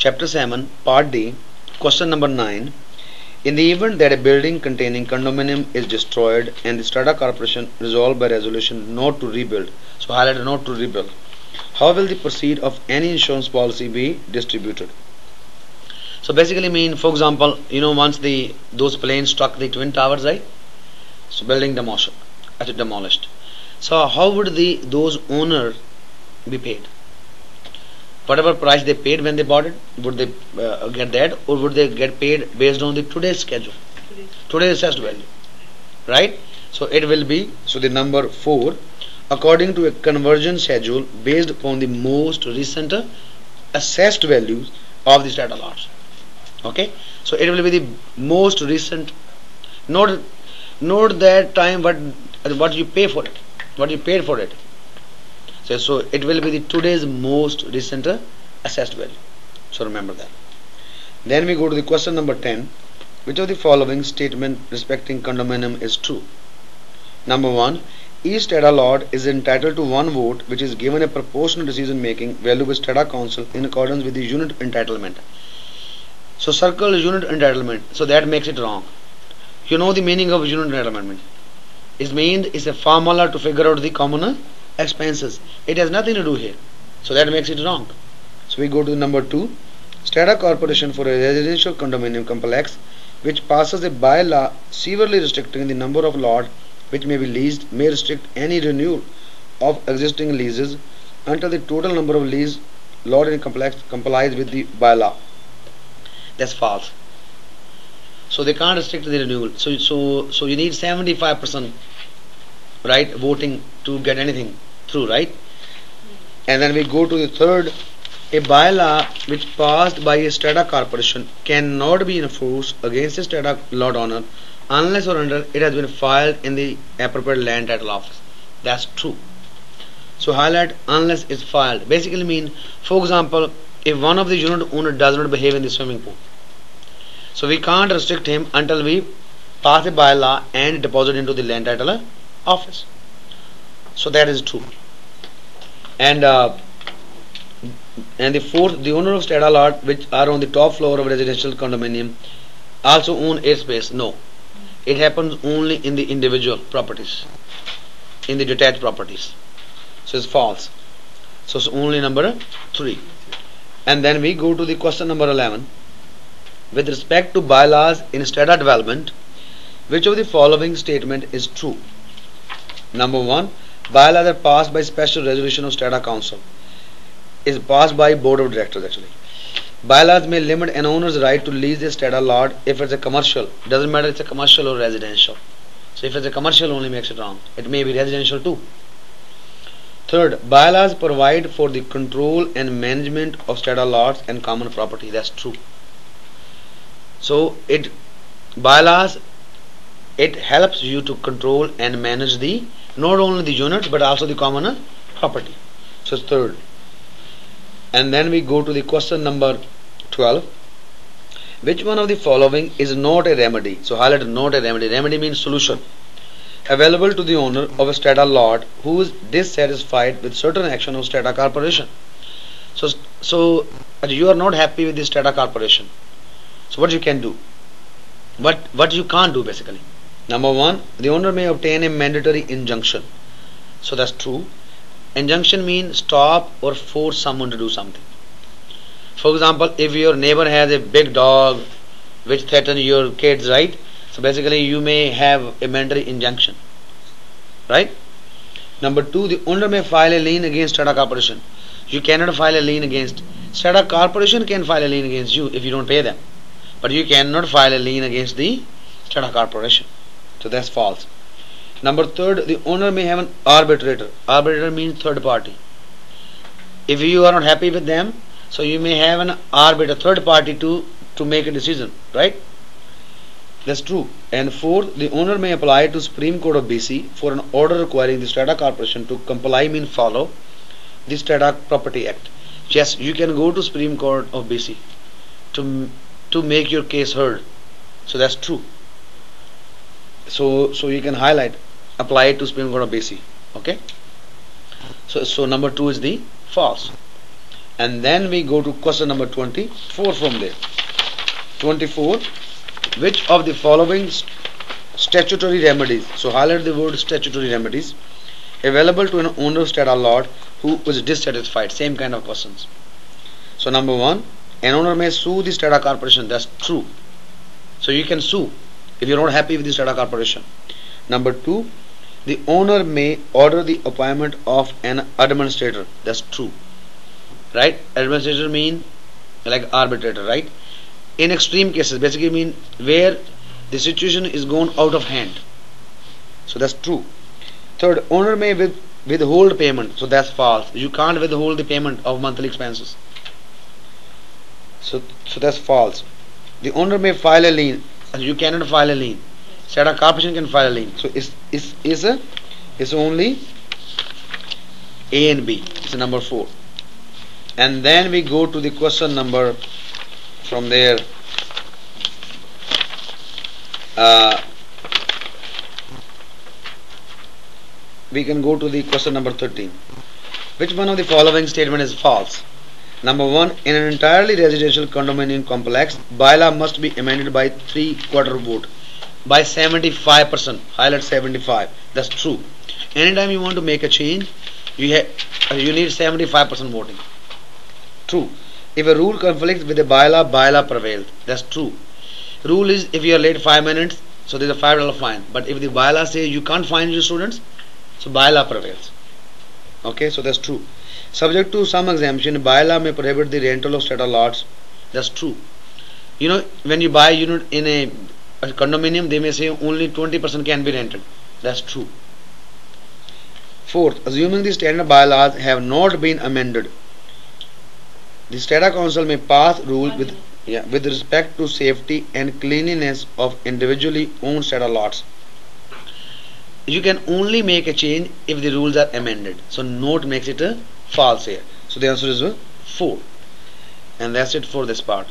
Chapter 7, Part D, question number 9. In the event that a building containing condominium is destroyed and the Strata Corporation resolved by resolution not to rebuild, so highlighted not to rebuild, how will the proceed of any insurance policy be distributed? So basically mean, for example, you know once the those planes struck the twin towers, right? So building demolished, actually demolished. So how would the those owner be paid? Whatever price they paid when they bought it, would they uh, get that, or would they get paid based on the today's schedule, today's assessed value, right? So it will be so the number four, according to a conversion schedule based upon the most recent assessed values of the strata lots. Okay, so it will be the most recent, not not that time what what you pay for it, what you paid for it. So, so it will be the today's most recent uh, assessed value. So remember that. Then we go to the question number 10. Which of the following statement respecting condominium is true? Number 1. Each strata lot is entitled to one vote which is given a proportional decision making value by strata council in accordance with the unit entitlement. So circle unit entitlement. So that makes it wrong. You know the meaning of unit entitlement. It means it's a formula to figure out the common expenses. It has nothing to do here. So that makes it wrong. So we go to number 2. Strata Corporation for a residential condominium complex which passes a bylaw severely restricting the number of lots which may be leased may restrict any renewal of existing leases until the total number of lease lot in complex complies with the bylaw. That's false. So they can't restrict the renewal. So so so you need 75% right voting to get anything through, right? And then we go to the third. A bylaw which passed by a strata corporation cannot be enforced against a strata lot owner unless or until it has been filed in the appropriate land title office. That's true. So highlight unless it's filed. Basically mean, for example, if one of the unit owner does not behave in the swimming pool, so we can't restrict him until we pass a bylaw and deposit into the land title office. So that is true. And uh, and the fourth, the owner of strata lot which are on the top floor of residential condominium also own airspace. No, it happens only in the individual properties, in the detached properties. So it's false. So it's only number three. And then we go to the question number eleven. With respect to bylaws in strata development, which of the following statement is true? Number bylaws are passed by special resolution of strata council. Is passed by board of directors actually. Bylaws may limit an owner's right to lease a strata lot if it's a commercial. Doesn't matter if it's a commercial or residential. So if it's a commercial only makes it wrong. It may be residential too. Third, bylaws provide for the control and management of strata lots and common property. That's true. So it bylaws it helps you to control and manage the not only the units but also the common property. So third. And then we go to the question number 12. Which one of the following is not a remedy? So highlight not a remedy. Remedy means solution. Available to the owner of a strata lot who is dissatisfied with certain action of strata corporation. So, so you are not happy with the strata corporation. So what you can do? What what you can't do basically? Number one, the owner may obtain a mandatory injunction. So that's true. Injunction means stop or force someone to do something. For example, if your neighbor has a big dog which threatens your kids, right? So basically you may have a mandatory injunction. Right? Number two, the owner may file a lien against Strata Corporation. You cannot file a lien against Strata Corporation can file a lien against you if you don't pay them. But you cannot file a lien against the Strata Corporation. So that's false. Number third, the owner may have an arbitrator. Arbitrator means third party. If you are not happy with them, so you may have an arbitrator, third party to, to make a decision, right? That's true. And fourth, the owner may apply to Supreme Court of BC for an order requiring the Strata Corporation to comply mean follow the Strata Property Act. Yes, you can go to Supreme Court of BC to to make your case heard. So that's true. So so you can highlight apply it to of BC. Okay. So so number two is the false. and then we go to question number 24 from there 24 which of the following statutory remedies so highlight the word statutory remedies available to an owner of strata lot who is dissatisfied same kind of questions so number one an owner may sue the strata corporation that's true so you can sue if you're not happy with the strata corporation. Number two the owner may order the appointment of an administrator. That's true. Right? Administrator mean like arbitrator right? In extreme cases basically mean where the situation is gone out of hand. So that's true. Third owner may with, withhold payment. So that's false. You can't withhold the payment of monthly expenses. So so that's false. The owner may file a lien you cannot file a lien. Strata corporation can file a lien. So is is is a is only a and b. It's number 4 and then we go to the question number from there. Uh, we can go to the question number 13 which one of the following statement is false number one in an entirely residential condominium complex bylaw must be amended by three quarter vote. By 75 percent highlight 75 that's true. Anytime you want to make a change you have you need 75 percent voting. True. If a rule conflicts with a bylaw bylaw prevails that's true. Rule is if you are late 5 minutes so there's a 5 dollar fine. But if the bylaw says you can't find your students so bylaw prevails. Okay so that's true subject to some exemption bylaw may prohibit the rental of strata lots. That's true. You know when you buy a unit in a, a condominium they may say only 20% can be rented. That's true. Fourth assuming the standard bylaws have not been amended the strata council may pass rules with yeah, with respect to safety and cleanliness of individually owned strata lots. You can only make a change if the rules are amended. So note makes it a false here. So the answer is uh, 4 and that's it for this part